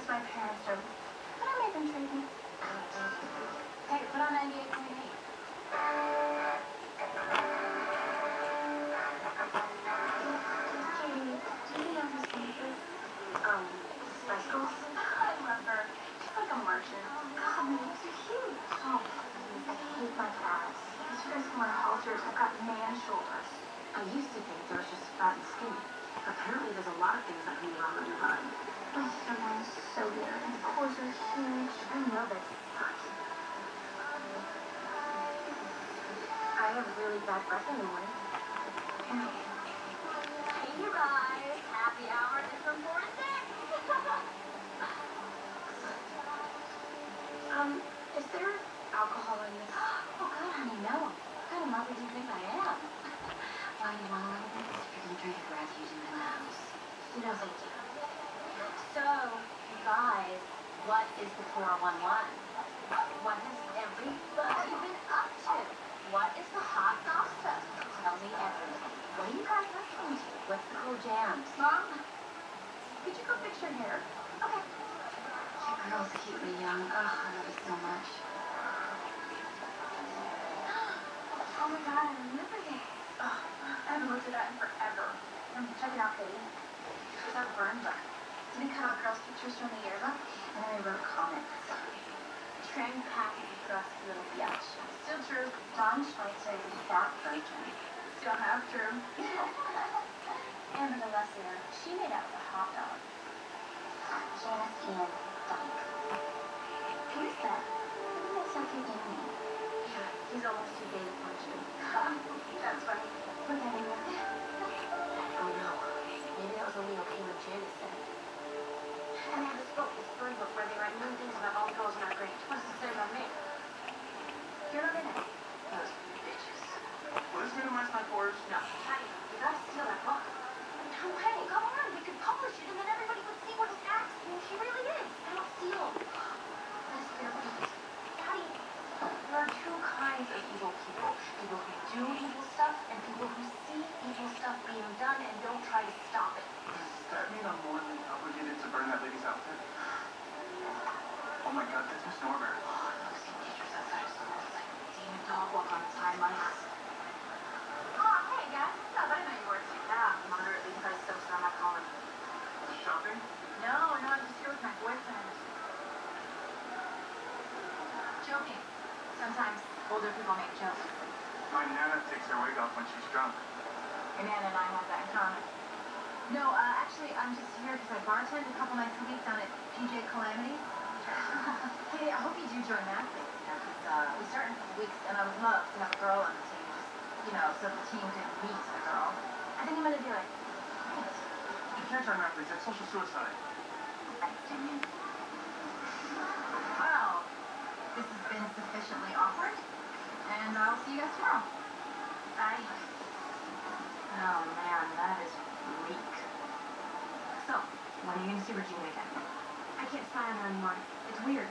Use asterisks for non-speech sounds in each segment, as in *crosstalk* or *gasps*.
because my parents don't. I made them trade me. Hey, put on 98.8. Katie, Um, Spice *laughs* I love her. She's like a Martian. God, my lips are huge. Oh, please, I hate my parents. These guys from my halters have got man shoulders. I used to think they were just fat and skinny. Apparently, there's a lot of things that can be wrong in your body. Really bad breath in the morning. Hey, guys. Happy hour is from 4 to 6. Um, is there alcohol in this? *gasps* oh, God, honey, no. What kind of mother do you think I am? *laughs* Why, you want a little bit? You're going to drink you do in the house. No, thank you. So, you guys, what is the 411? What has everybody been up to? What is the hot gossip? Tell me everything. What are you guys the cool jams? Mom, could you go fix your hair? Okay. Your girl's keep me young. Oh, I love it so much. *gasps* Oh my god, I remember this. Oh, I haven't looked at that in forever. Um, check it out, baby. It's our burn book. We cut out girls' pictures from the yearbook, and then I wrote comments. Trang Pak crust little biatch. Still true. Dawn Schweitzer is fat virgin. Still have true. *laughs* Amber Alessio, she made out a hot dog. Oh my god, that's Miss Norbury. Oh, look, see pictures outside of school. It's like a demon dog walk on its hind legs. Oh, hey guys, what's up? I didn't know you worked. Yeah, moderately priced soaps on my collar. Shopping? No, no, I'm just here with my boyfriend. Joking. Sometimes older people make jokes. My nana takes her wig off when she's drunk. And Ann and I have that in common. No, uh, actually, I'm just here because I bartend a couple nights a week down at PJ Calamity. hey, I hope you do join that thing, because uh, we start in a couple weeks, and I would love to have a girl on the team, just, you know, so the team can meet a girl. I think I'm going to do it. Thanks. You can't join Mathletes, that's social suicide. Thanks, Well, this has been sufficiently awkward, and I'll see you guys tomorrow. Bye. Oh man, that is weak. So, when are you gonna see Regina again? I can't spy on her anymore. It's weird.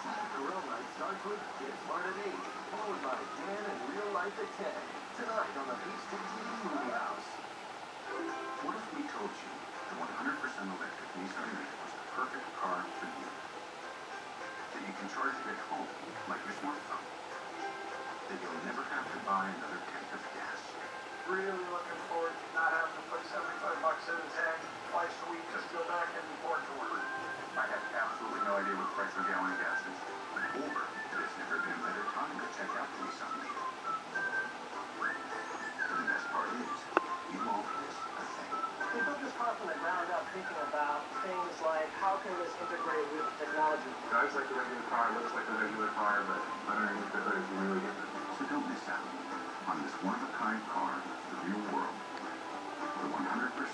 Carell night starts with Get Smart at 8, followed by Dan in Real Life at 10. Tonight on the Beach Street TV Movie House. What if we told you the 100% electric Nissan Leaf was the perfect car for you? That you can charge it technology. It drives like a regular car, looks like a regular car, but underneath the hood is really good. So don't miss out on this one-of-a-kind car, the real world. The 100%.